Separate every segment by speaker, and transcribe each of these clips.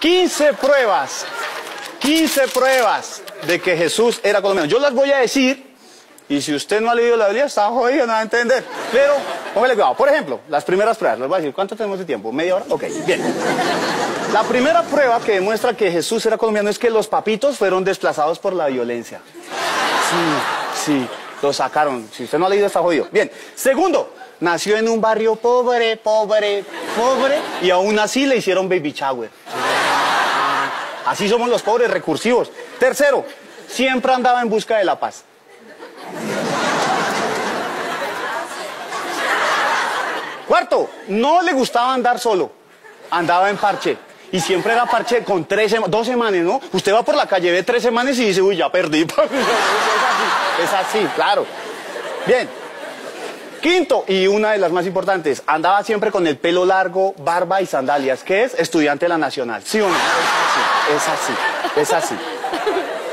Speaker 1: 15 pruebas, 15 pruebas de que Jesús era colombiano. Yo las voy a decir y si usted no ha leído la Biblia está jodido, no va a entender. Pero póngale cuidado. Por ejemplo, las primeras pruebas. Les voy a decir, ¿cuánto tenemos de tiempo? ¿Media hora? Ok, bien. La primera prueba que demuestra que Jesús era colombiano es que los papitos fueron desplazados por la violencia. Sí, sí, lo sacaron. Si usted no ha leído está jodido. Bien. Segundo, nació en un barrio pobre, pobre, pobre y aún así le hicieron baby shower. Así somos los pobres recursivos. Tercero, siempre andaba en busca de la paz. Cuarto, no le gustaba andar solo, andaba en parche. Y siempre era parche con tres, dos semanas, ¿no? Usted va por la calle, ve tres semanas y dice, uy, ya perdí. es así, es así, claro. Bien. Quinto, y una de las más importantes, andaba siempre con el pelo largo, barba y sandalias, que es estudiante de la Nacional. ¿Sí o no? Es así, es así, es así.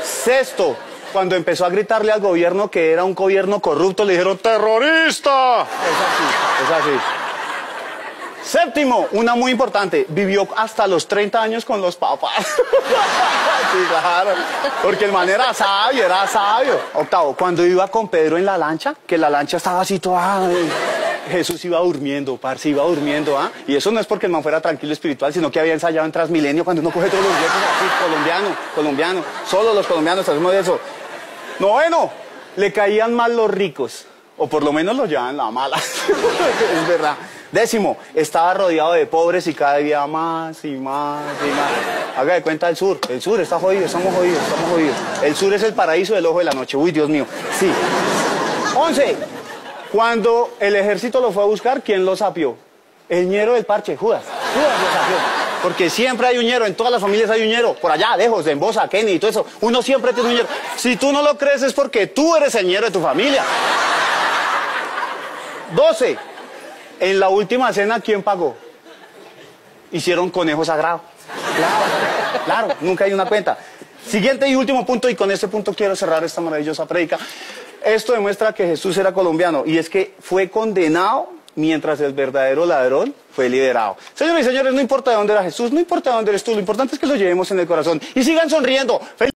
Speaker 1: Sexto, cuando empezó a gritarle al gobierno que era un gobierno corrupto, le dijeron terrorista. Es así, es así. Séptimo, una muy importante, vivió hasta los 30 años con los papás. sí, claro, porque el man era sabio, era sabio. Octavo, cuando iba con Pedro en la lancha, que la lancha estaba así toda... Jesús iba durmiendo, parce, iba durmiendo, ¿ah? Y eso no es porque el man fuera tranquilo espiritual, sino que había ensayado en Transmilenio cuando uno coge todos los días así, colombiano, colombiano. Solo los colombianos hacemos eso. Noveno, le caían mal los ricos, o por lo menos los llevaban la mala. es verdad. Décimo, estaba rodeado de pobres y cada día más y más y más. Haga de cuenta el sur. El sur está jodido, estamos jodidos, estamos jodidos. El sur es el paraíso del ojo de la noche. Uy, Dios mío. Sí. Once, cuando el ejército lo fue a buscar, ¿quién lo sapió? El ñero del parche, Judas. Judas lo sapió. Porque siempre hay un en todas las familias hay un ñero. Por allá, lejos, en Bosa, Kenny y todo eso. Uno siempre tiene un. Si tú no lo crees es porque tú eres el ñero de tu familia. Doce. En la última cena, ¿quién pagó? Hicieron conejo sagrado. Claro, claro, nunca hay una cuenta. Siguiente y último punto, y con este punto quiero cerrar esta maravillosa predica. Esto demuestra que Jesús era colombiano, y es que fue condenado mientras el verdadero ladrón fue liberado. Señores y señores, no importa de dónde era Jesús, no importa de dónde eres tú, lo importante es que lo llevemos en el corazón. Y sigan sonriendo.